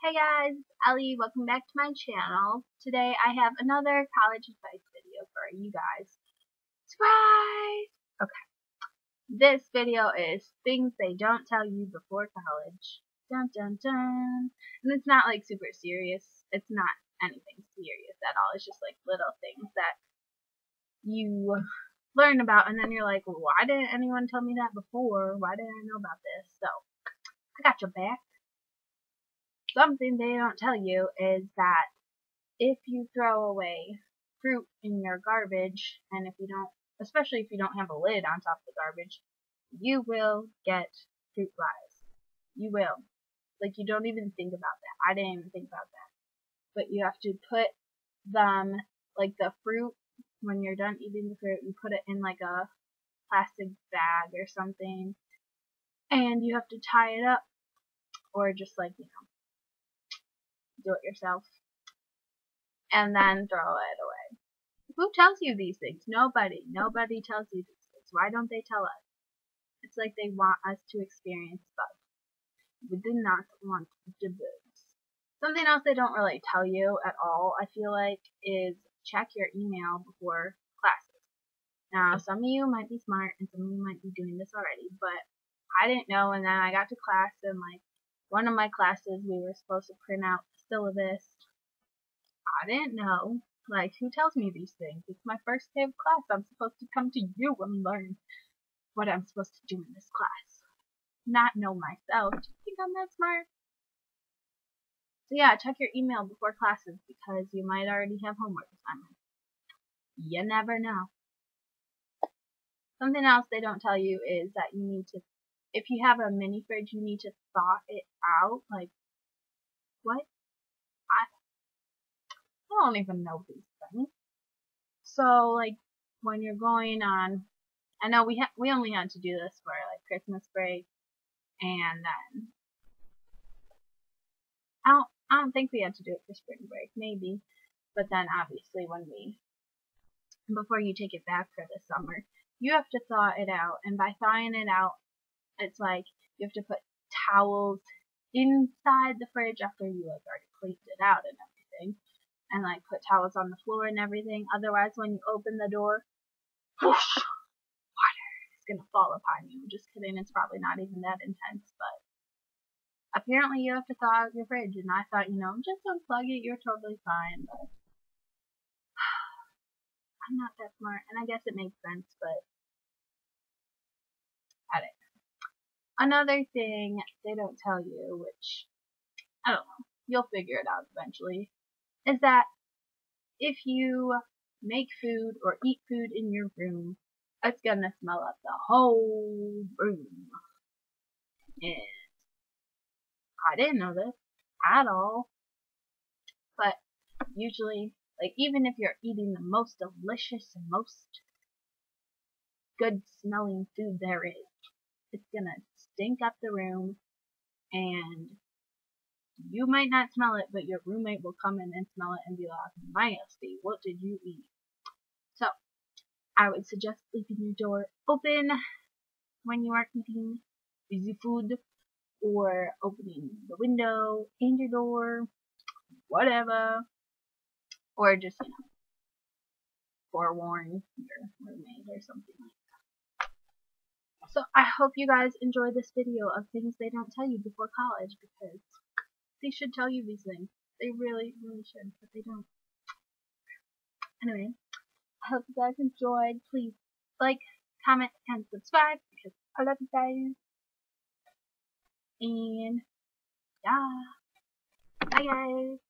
Hey guys, Ellie, welcome back to my channel. Today I have another college advice video for you guys. Surprise! Okay. This video is things they don't tell you before college. Dun dun dun. And it's not like super serious. It's not anything serious at all. It's just like little things that you learn about and then you're like, why didn't anyone tell me that before? Why didn't I know about this? So, I got your back something they don't tell you is that if you throw away fruit in your garbage, and if you don't, especially if you don't have a lid on top of the garbage, you will get fruit flies. You will. Like, you don't even think about that. I didn't even think about that. But you have to put them, like the fruit, when you're done eating the fruit, you put it in like a plastic bag or something. And you have to tie it up, or just like, you know, do it yourself, and then throw it away. Who tells you these things? Nobody. Nobody tells you these things. Why don't they tell us? It's like they want us to experience but We do not want the booze. Something else they don't really tell you at all, I feel like, is check your email before classes. Now, some of you might be smart and some of you might be doing this already, but I didn't know and then I got to class and like one of my classes we were supposed to print out syllabus. I didn't know. Like, who tells me these things? It's my first day of class. I'm supposed to come to you and learn what I'm supposed to do in this class. Not know myself. Do you think I'm that smart? So yeah, check your email before classes because you might already have homework assignments. You never know. Something else they don't tell you is that you need to, if you have a mini fridge, you need to thaw it out. Like, what? I I don't even know these things. So like when you're going on, I know we ha- we only had to do this for like Christmas break, and then I don't I don't think we had to do it for spring break, maybe, but then obviously when we before you take it back for the summer, you have to thaw it out, and by thawing it out, it's like you have to put towels inside the fridge after you like already cleaned it out and everything and like put towels on the floor and everything. Otherwise, when you open the door, whoosh, water is gonna fall upon you. Just kidding. It's probably not even that intense, but apparently you have to thaw out your fridge. And I thought, you know, just unplug it. You're totally fine. But I'm not that smart, and I guess it makes sense, but I don't know. Another thing they don't tell you, which I don't know, you'll figure it out eventually, is that if you make food or eat food in your room, it's gonna smell up the whole room. And I didn't know this at all. But usually, like even if you're eating the most delicious and most good smelling food there is, it's gonna stink up the room and you might not smell it, but your roommate will come in and smell it and be like, nasty, what did you eat? So, I would suggest leaving your door open when you are eating busy food, or opening the window and your door, whatever, or just, you know, forewarn your roommate or something. So I hope you guys enjoy this video of things they don't tell you before college because they should tell you these things. They really, really should, but they don't. Anyway, I hope you guys enjoyed. Please like, comment, and subscribe because I love you guys. And yeah, bye guys.